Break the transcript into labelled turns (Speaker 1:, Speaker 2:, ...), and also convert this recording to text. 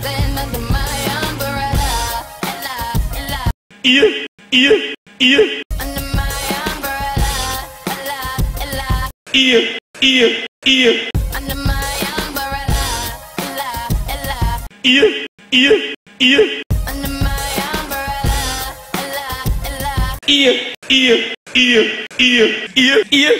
Speaker 1: I'm
Speaker 2: under my umbrella. Ella,
Speaker 1: Yeah, yeah, yeah.
Speaker 2: Under my umbrella,
Speaker 1: Yeah, yeah, yeah.
Speaker 2: Under my umbrella, Yeah,
Speaker 1: yeah, yeah. Under my umbrella, Yeah, yeah, yeah, yeah,
Speaker 2: yeah, yeah.